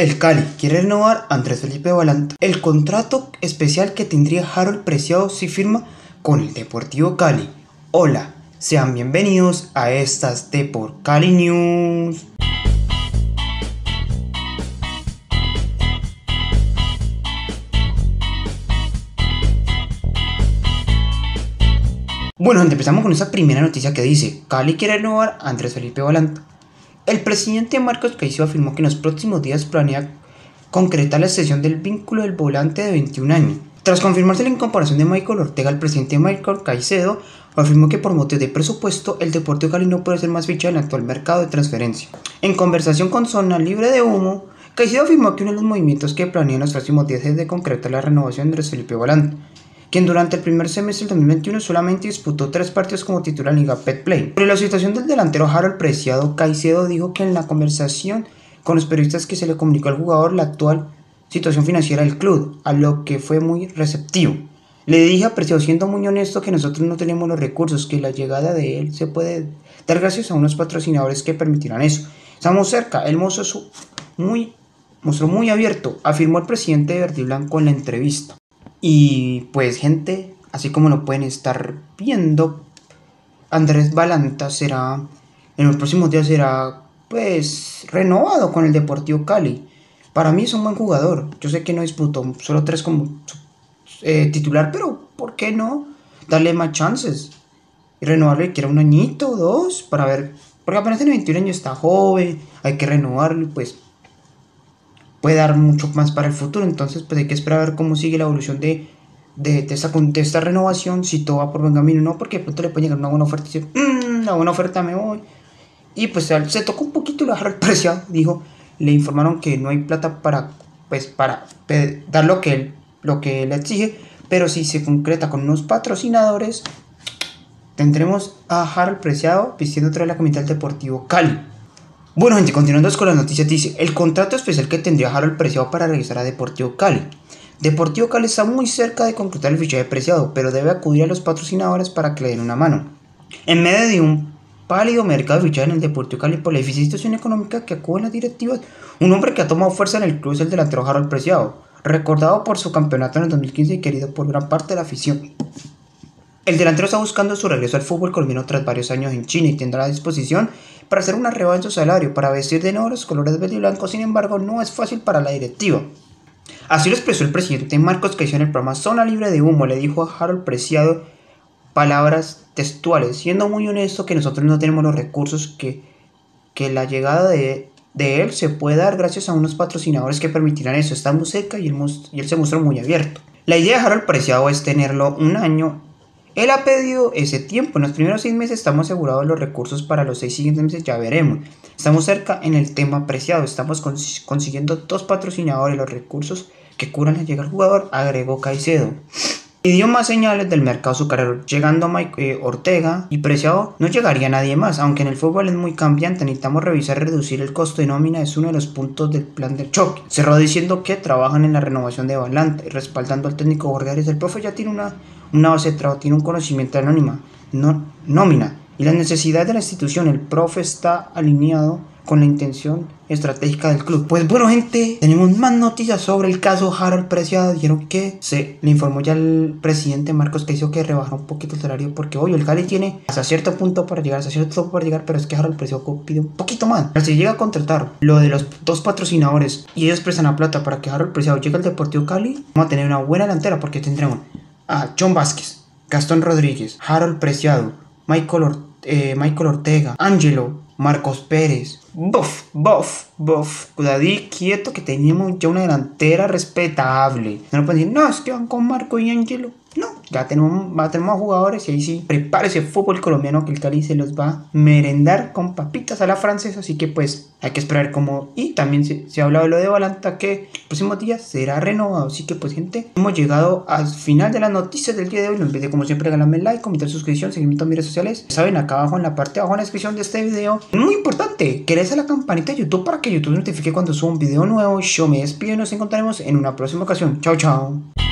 El Cali quiere renovar a Andrés Felipe Balanta. El contrato especial que tendría Harold Preciado si firma con el Deportivo Cali. Hola, sean bienvenidos a estas Deport Cali News. Bueno, empezamos con esa primera noticia que dice, Cali quiere renovar a Andrés Felipe Balanta. El presidente Marcos Caicedo afirmó que en los próximos días planea concretar la sesión del vínculo del volante de 21 años. Tras confirmarse la incorporación de Michael Ortega, el presidente Michael Caicedo afirmó que por motivos de presupuesto el Deportivo Cali no puede ser más fichado en el actual mercado de transferencia. En conversación con Zona Libre de Humo, Caicedo afirmó que uno de los movimientos que planea en los próximos días es de concretar la renovación de Felipe Volante quien durante el primer semestre del 2021 solamente disputó tres partidos como titular en Liga Pet Play. Sobre la situación del delantero Harold Preciado, Caicedo dijo que en la conversación con los periodistas que se le comunicó al jugador la actual situación financiera del club, a lo que fue muy receptivo. Le dije a Preciado, siendo muy honesto, que nosotros no tenemos los recursos, que la llegada de él se puede dar gracias a unos patrocinadores que permitirán eso. Estamos cerca, el mozo muy, mostró muy abierto, afirmó el presidente de Verde Blanco en la entrevista. Y pues gente, así como lo pueden estar viendo, Andrés Balanta será, en los próximos días será pues renovado con el Deportivo Cali. Para mí es un buen jugador. Yo sé que no disputó solo tres como eh, titular, pero ¿por qué no? Darle más chances. Y renovarle, que era un añito o dos, para ver. Porque apenas tiene 21 años, está joven, hay que renovarlo, pues puede dar mucho más para el futuro. Entonces, pues hay que esperar a ver cómo sigue la evolución de, de, esta, de esta renovación, si todo va por buen camino o no, porque de pronto le puede llegar una buena oferta y dice, mmm, una buena oferta me voy. Y pues se tocó un poquito la el precio, dijo, le informaron que no hay plata para, pues, para dar lo que él, lo que él exige, pero si se concreta con unos patrocinadores, tendremos a Harold Preciado vistiendo otra vez la camiseta del Deportivo Cali. Bueno, gente, continuando con las noticias, dice el contrato especial que tendría Harold Preciado para regresar a Deportivo Cali. Deportivo Cali está muy cerca de concretar el fichaje Preciado, pero debe acudir a los patrocinadores para que le den una mano. En medio de un pálido mercado de fichaje en el Deportivo Cali por la difícil situación económica que acude en las directivas, un hombre que ha tomado fuerza en el club es el delantero Harold Preciado, recordado por su campeonato en el 2015 y querido por gran parte de la afición. El delantero está buscando su regreso al fútbol colombiano tras varios años en China y tendrá a disposición para hacer una rebaja en su salario, para vestir de nuevo colores verde y blanco, sin embargo, no es fácil para la directiva. Así lo expresó el presidente Marcos Caicedo en el programa Zona Libre de Humo, le dijo a Harold Preciado palabras textuales, siendo muy honesto que nosotros no tenemos los recursos que, que la llegada de, de él se puede dar gracias a unos patrocinadores que permitirán eso. Estamos cerca y él, y él se mostró muy abierto. La idea de Harold Preciado es tenerlo un año él ha pedido ese tiempo. En los primeros seis meses estamos asegurados los recursos para los seis siguientes meses, ya veremos. Estamos cerca en el tema apreciado. Estamos consiguiendo dos patrocinadores, los recursos que curan la llegada al jugador, agregó Caicedo. Dio más señales del mercado azucarero, llegando Mike eh, Ortega y Preciado no llegaría nadie más, aunque en el fútbol es muy cambiante, necesitamos revisar reducir el costo de nómina, es uno de los puntos del plan del choque. Cerró diciendo que trabajan en la renovación de Valante, respaldando al técnico Jorge El profe ya tiene una una base de trabajo tiene un conocimiento anónima, no, nómina, y la necesidad de la institución. El profe está alineado con la intención estratégica del club. Pues bueno, gente, tenemos más noticias sobre el caso Harold Preciado. Dijeron que se le informó ya al presidente Marcos que hizo que rebajó un poquito el salario porque, hoy el Cali tiene hasta cierto punto para llegar, hasta cierto punto para llegar, pero es que Harold Preciado pide un poquito más. Pero si llega a contratar lo de los dos patrocinadores y ellos prestan la plata para que Harold Preciado llegue al Deportivo Cali, vamos a tener una buena delantera porque tendremos a John Vázquez, Gastón Rodríguez, Harold Preciado, Michael, eh, Michael Ortega, Angelo, Marcos Pérez. Buff, buff, buff. Cuidadí quieto que teníamos ya una delantera respetable. No pueden decir, no, es que van con Marco y Angelo. Ya tenemos, va, tenemos jugadores y ahí sí, prepárese fútbol colombiano que el Cali se los va a merendar con papitas a la francesa, así que pues hay que esperar como... Y también se, se ha hablado de lo de Valanta que el próximo día será renovado, así que pues gente, hemos llegado al final de las noticias del día de hoy, no olviden como siempre regalarme like, comentar, suscripción, seguirme en mis redes sociales, saben acá abajo en la parte de abajo en la descripción de este video, muy importante, que a la campanita de YouTube para que YouTube notifique cuando suba un video nuevo, yo me despido y nos encontraremos en una próxima ocasión, chao chao.